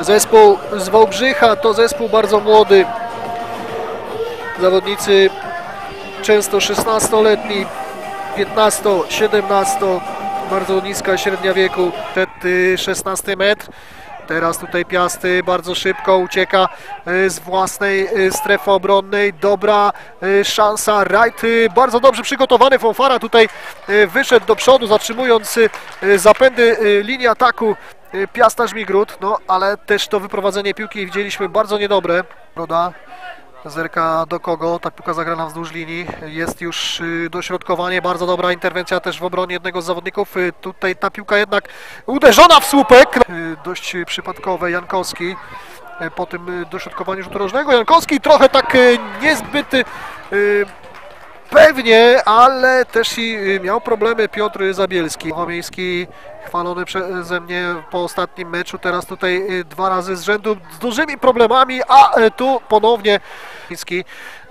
Zespół z Wałbrzycha to zespół bardzo młody. Zawodnicy często 16-letni, 15, 17, bardzo niska średnia wieku, przed y, 16 metr. Teraz tutaj Piasty bardzo szybko ucieka y, z własnej y, strefy obronnej. Dobra y, szansa. Wright bardzo dobrze przygotowany. Fonfara tutaj wyszedł do przodu, zatrzymując zapędy linii ataku y, Piasta Żmigród. No ale też to wyprowadzenie piłki widzieliśmy bardzo niedobre. Broda Zerka do kogo? Ta piłka zagrana wzdłuż linii. Jest już y, dośrodkowanie. Bardzo dobra interwencja też w obronie jednego z zawodników. Y, Tutaj ta piłka jednak uderzona w słupek. Dość przypadkowe. Jankowski po tym dośrodkowaniu rzutu rożnego. Jankowski trochę tak niezbyt pewnie, ale też i y, miał problemy Piotr Zabielski. Miejski chwalony przeze mnie po ostatnim meczu, teraz tutaj y, dwa razy z rzędu z dużymi problemami, a y, tu ponownie Miejski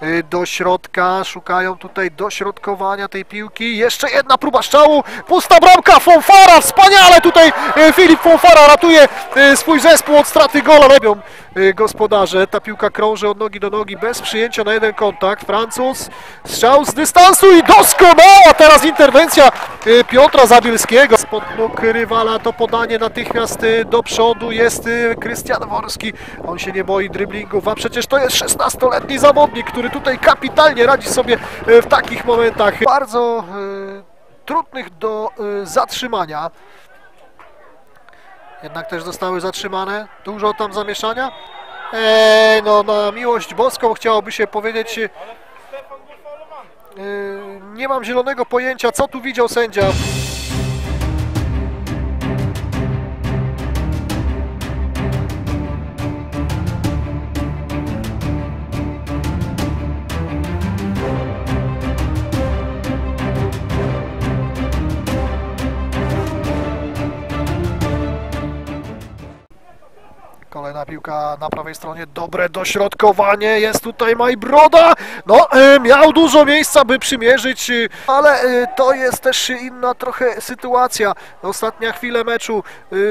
y, do środka, szukają tutaj dośrodkowania tej piłki, jeszcze jedna próba strzału, pusta bramka, Fonfara, wspaniale tutaj Filip Fonfara ratuje swój zespół od straty gola, lebią y, gospodarze, ta piłka krąży od nogi do nogi bez przyjęcia na jeden kontakt, Francuz, strzał z dystansu i doskonała teraz interwencja y, Piotra Zabielskiego, spod nóg rywala to podanie natychmiast y, do przodu jest y, Krystian Worski, on się nie boi driblingów, a przecież to jest 16-letni zawodnik, który tutaj kapitalnie radzi sobie w takich momentach, bardzo y, trudnych do y, zatrzymania. Jednak też zostały zatrzymane. Dużo tam zamieszania. Eee, no na miłość boską chciałoby się powiedzieć. Yy, nie mam zielonego pojęcia, co tu widział sędzia. Kolejna piłka na prawej stronie, dobre dośrodkowanie, jest tutaj Majbroda, no e, miał dużo miejsca, by przymierzyć, e, ale e, to jest też inna trochę sytuacja, ostatnia chwila meczu,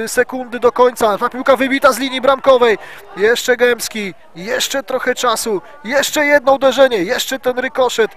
sekundy do końca, ta piłka wybita z linii bramkowej, jeszcze Gębski, jeszcze trochę czasu, jeszcze jedno uderzenie, jeszcze ten rykoszet,